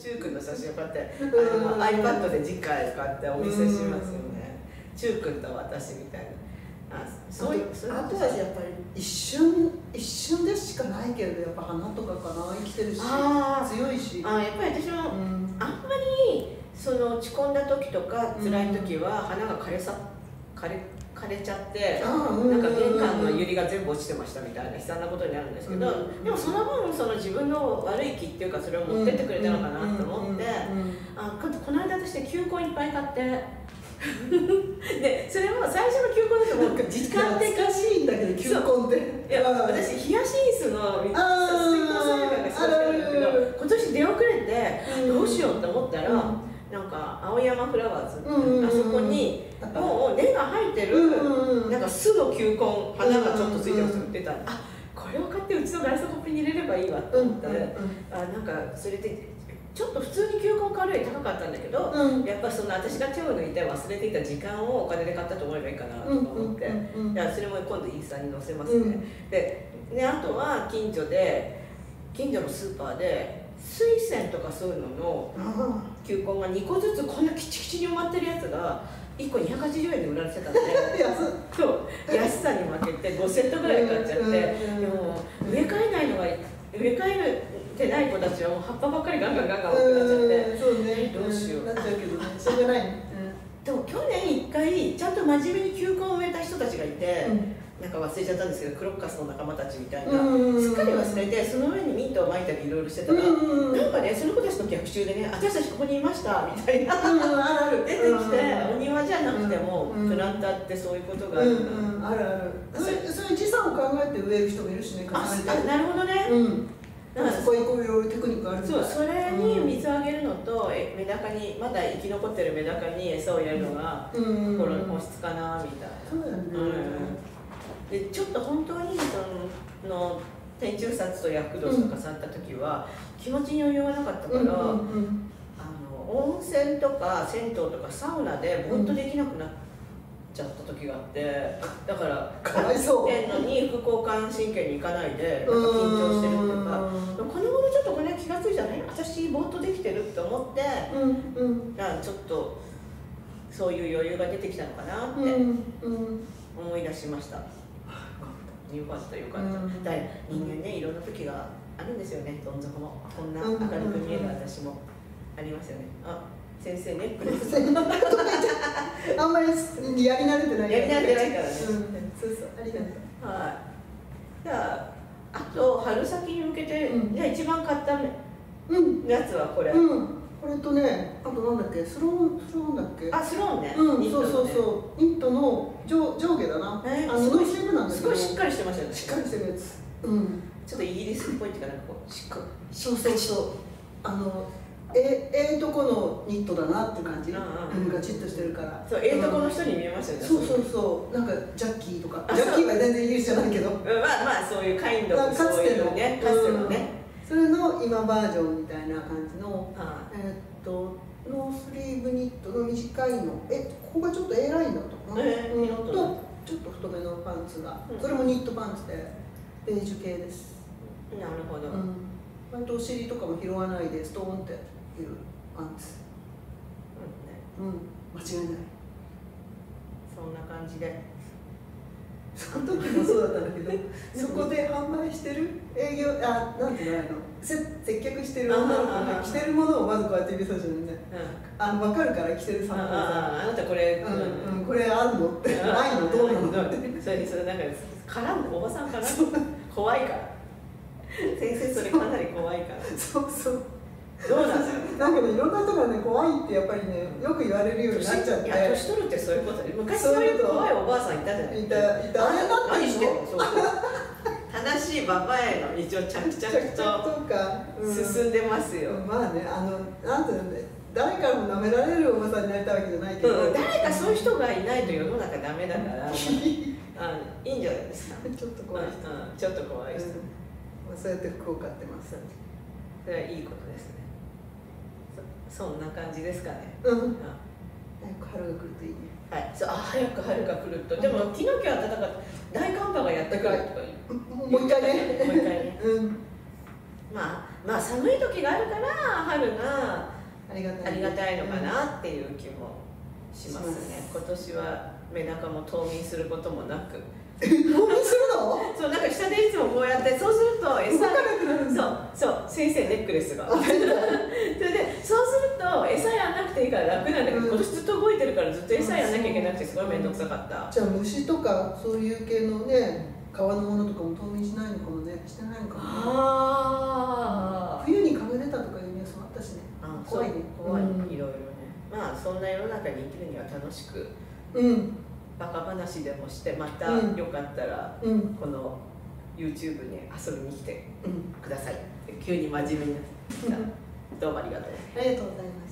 チュー君の写真をこうやってあの iPad で次回こうやってお見せしますよね。チュー君と私みたいな。あそういうあとはやっぱり一瞬一瞬でしかないけれどやっぱ花とかかな。生きてるし強いし。あやっぱり私もうん。あんまりその落ち込んだ時とか辛い時は花が枯れさ枯れ枯れちゃってなんか玄関の百合が全部落ちてましたみたいな悲惨なことになるんですけど、うんでもその分その自分の悪い気っていうかそれを持ってってくれたのかなと思って、あここの間私で球根いっぱい買って。でそれも最初の球根だともう時間的懐かしいんだけど球根って。いやうん。私ヒヤシンスの水耕栽培が好きなんですけど今年出遅れてうん。どうしようと思ったら、うん。なんか青山フラワーズ、あそこにもう根が生えてる、なんか巣の球根花がちょっとついてますうん売ってた。あこれを買ってうちのガラスコップに入れればいいわと思って、うんうんあなんかそれでちょっと普通に球根買うより高かったんだけど、うん。やっぱその私が手を抜いて忘れていた時間をお金で買ったと思えばいいかなとか思って、うんうんそれも今度インスタに載せますね、うん。でであとは近所で近所のスーパーで水仙とかそういうののあ球根が2個ずつこんなキチキチに埋まってるやつが1個280円で売られてたんで。そう。安さに負けて5セットぐらい買っちゃって、でも植え替えないのが植え替えてない子たちはもう葉っぱばっかりガンガンガンガン大きくなっちゃって。うんそうねどうしよう。なっちゃうけどね。それじゃないね。でも去年1回ちゃんと真面目に球根を植えた人たちがいて、うん。なんか忘れちゃったんですけどクロッカスの仲間たちみたいな、うんすっかり忘れてその上にミントをまいたりいろいろしてたら、うんなんかねその子たちの逆襲でね私たちここにいましたみたいな。うん。あるある。出てきて、なくても、うん。プランターってそういうことがあうんる、うん。あるある。それ時差を考えて植える人もいるしねあなるほどね、うん。だからそこいろいろテクニックあるそうそれに水をあげるのと、えメダカにまだ生き残ってるメダカに餌をやるのが、うん。心の本質かなみたいな。そうだよね。でちょっと本当にその天中殺と厄年とかさった時は、気持ちに余裕がなかったから、温泉とか銭湯とかサウナでぼーっとできなくなっちゃった時があってだからかわいそう。てんのに副交感神経に行かないでなん。か緊張してるっていうかこの頃ちょっとこれ気が付いたね私ぼーっとできてるって思ってうんうん。あちょっとそういう余裕が出てきたのかなってうんうん思い出しました。よかったよかった、うん。人間ねいろんな時があるんですよねどん底も。こんな明るく見える私もありますよね。あ先生ネックレスあんまりやり慣れてないやり慣れてないからね。うん。そうそうありがとう。はい。じゃああと春先に向けて、うん。じゃあ一番買ったうん。やつはこれ、うん。これとねあとなんだっけ？スロースローンだっけ？あスローンね、うんそうそうそう。ニットの上上下だな。えーすごいノースリーブなんだすごいしっかりしてましたよね。しっかりしてるやつ。うん。ちょっとイギリスっぽいっていうかなんかこ。うしっかり。そうそうそう。あのえええとこのニットだなって感じ、うんうんうん、ガチッとしてるから。そうええとこの人に見えましたよね。そうそうそう。なんかジャッキーとか。あジャッキーは全然イギリスじゃないけど。うんまあまあそういうカインド。まあかつての。ねかつてのね、それの今バージョンみたいな感じの。はえーっとノースリーブニットの短いの。えここがちょっと A ラインだったかな、うん。えーと。ちょっと太めのパンツが、うん。それもニットパンツでベージュ系です、いなるほど、うん、割とお尻とかも拾わないでストーンっていうパンツうんね。うん。間違いない。そんな感じで。その時もそうだったんだけど そこで販売してる？営業？あなんていうの？あのせ接客してる女の子が着てるものをまずこうやって指さしてるね。うん。あの分かるから着てるあサンプルさああなたこれ、うんうん、これあるの？ってないの？どうなの？っ てそれそれなんか絡んでおばさんかな怖いから。先生それかなり怖いから。そうそうどうなんですかなんかねいろんな人がね怖いってやっぱりねよく言われるようになっちゃって。年取るってそういうことで昔そういう怖いおばあさんいたじゃないいたいたあれだって何して。んのそう正しいババアへの道を着々と進んでますよ、うん。まあねあのなんていうのね誰からも舐められるおばさんになりたいわけじゃないけど、うん、誰かそういう人がいないと世の中ダメだから。あいいんじゃないですか、ちょっと怖い人、うんうん。ちょっと怖い人、うん。まあ、そうやって服を買ってます。それはいいことですねそそんな感じですかね、うん。うん。早く春が来るといいね。はい、そうあ早く春が来ると。でも昨日今日暖かかった大寒波がやってくるとかもう一回ね。もう一回ね。うん。まあまあ寒い時があるから春がありがたいありがたいのかなっていう気もしますね、今年はメダカも冬眠することもなく。冬眠するの？そうなんか下でいつもこうやってそうすると動餌そうそう先生ネックレスが。それでそうすると餌やんなくていいから楽なんだけど、うん。今年ずっと動いてるからずっと餌やんなきゃいけなくてすごい面倒くさかった、じゃあ虫とかそういう系のね川のものとかも冬眠しないのかもね。してないのかもね。あ冬に蚊が出たとかいうニュースもあったしね。あ怖いね。怖い、うん。いろいろね。まあそんな世の中に生きるには楽しくうん。バカ話でもしてまたうん。よかったらうん。この YouTube に遊びに来てうん。ください急に真面目になってきた。どうもありがとう。ありがとうございます